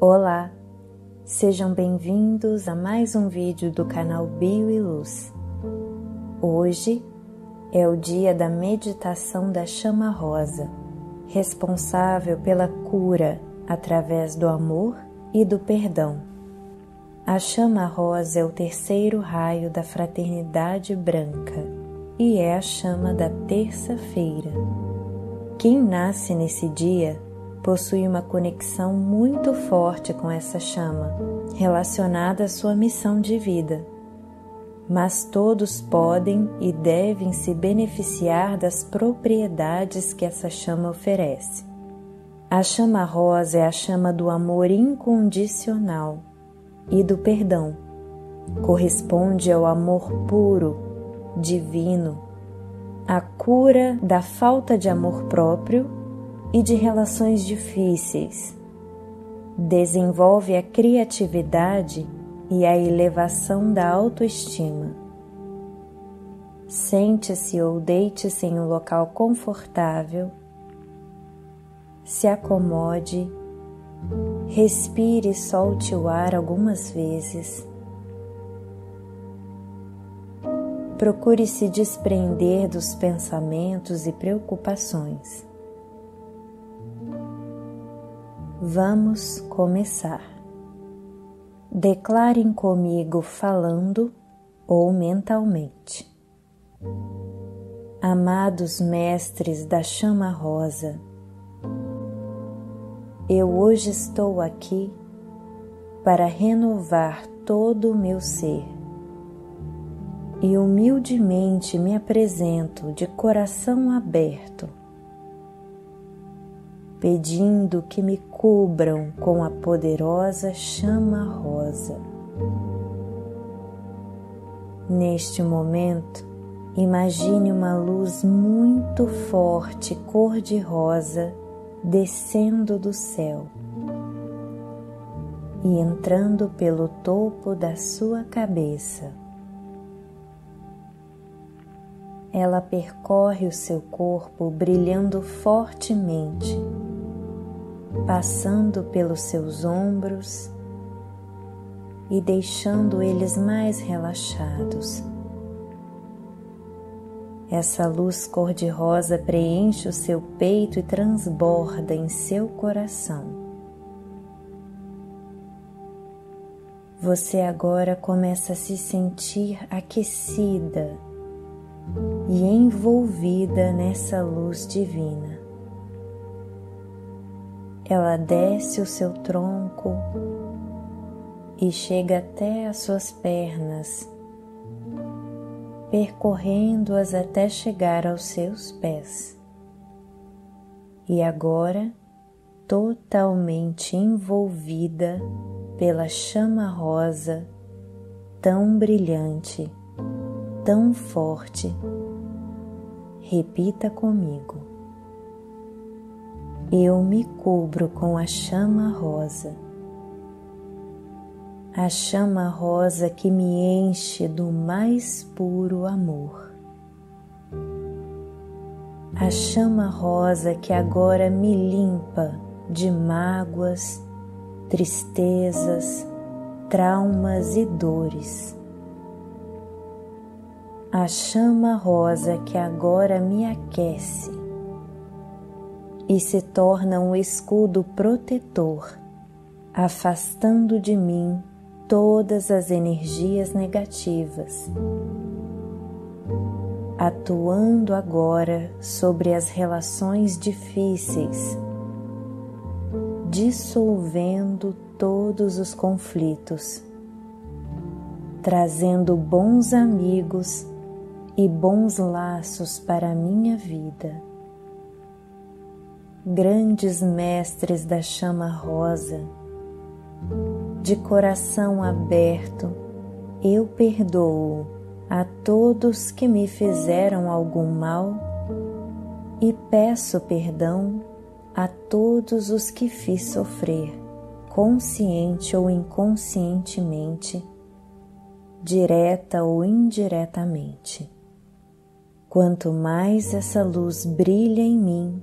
Olá, sejam bem-vindos a mais um vídeo do canal Bio e Luz. Hoje é o dia da meditação da chama rosa, responsável pela cura através do amor e do perdão. A chama rosa é o terceiro raio da fraternidade branca e é a chama da terça-feira. Quem nasce nesse dia possui uma conexão muito forte com essa chama, relacionada à sua missão de vida. Mas todos podem e devem se beneficiar das propriedades que essa chama oferece. A chama rosa é a chama do amor incondicional e do perdão. Corresponde ao amor puro, divino, a cura da falta de amor próprio e de relações difíceis. Desenvolve a criatividade e a elevação da autoestima. Sente-se ou deite-se em um local confortável. Se acomode, respire e solte o ar algumas vezes. Procure se desprender dos pensamentos e preocupações. Vamos começar. Declarem comigo falando ou mentalmente. Amados mestres da chama rosa, eu hoje estou aqui para renovar todo o meu ser e humildemente me apresento de coração aberto pedindo que me cubram com a poderosa chama rosa. Neste momento, imagine uma luz muito forte, cor-de-rosa, descendo do céu e entrando pelo topo da sua cabeça. Ela percorre o seu corpo brilhando fortemente passando pelos seus ombros e deixando eles mais relaxados. Essa luz cor-de-rosa preenche o seu peito e transborda em seu coração. Você agora começa a se sentir aquecida e envolvida nessa luz divina. Ela desce o seu tronco e chega até as suas pernas, percorrendo-as até chegar aos seus pés. E agora, totalmente envolvida pela chama rosa, tão brilhante, tão forte, repita comigo. Eu me cubro com a chama rosa, a chama rosa que me enche do mais puro amor, a chama rosa que agora me limpa de mágoas, tristezas, traumas e dores. A chama rosa que agora me aquece e se torna um escudo protetor, afastando de mim todas as energias negativas, atuando agora sobre as relações difíceis, dissolvendo todos os conflitos, trazendo bons amigos e bons laços para a minha vida grandes mestres da chama rosa, de coração aberto, eu perdoo a todos que me fizeram algum mal e peço perdão a todos os que fiz sofrer, consciente ou inconscientemente, direta ou indiretamente. Quanto mais essa luz brilha em mim,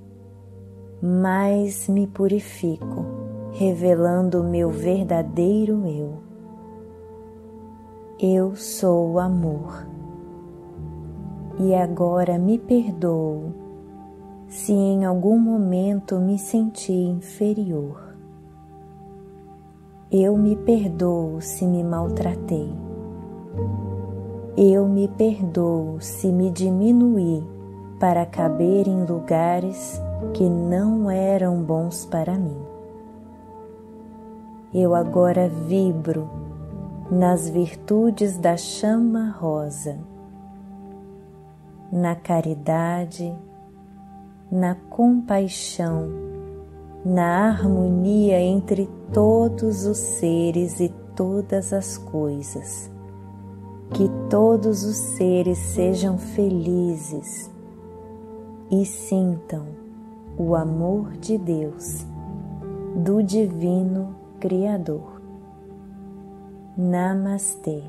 mais me purifico revelando o meu verdadeiro eu. Eu sou o amor. E agora me perdoo se em algum momento me senti inferior. Eu me perdoo se me maltratei. Eu me perdoo se me diminuí para caber em lugares que não eram bons para mim. Eu agora vibro nas virtudes da chama rosa, na caridade, na compaixão, na harmonia entre todos os seres e todas as coisas. Que todos os seres sejam felizes e sintam o amor de Deus, do Divino Criador. Namastê.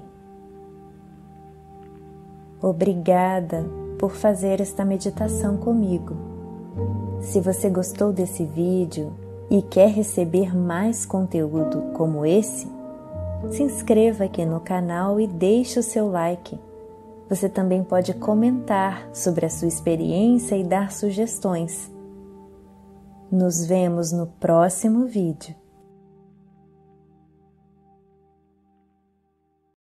Obrigada por fazer esta meditação comigo. Se você gostou desse vídeo e quer receber mais conteúdo como esse, se inscreva aqui no canal e deixe o seu like. Você também pode comentar sobre a sua experiência e dar sugestões. Nos vemos no próximo vídeo.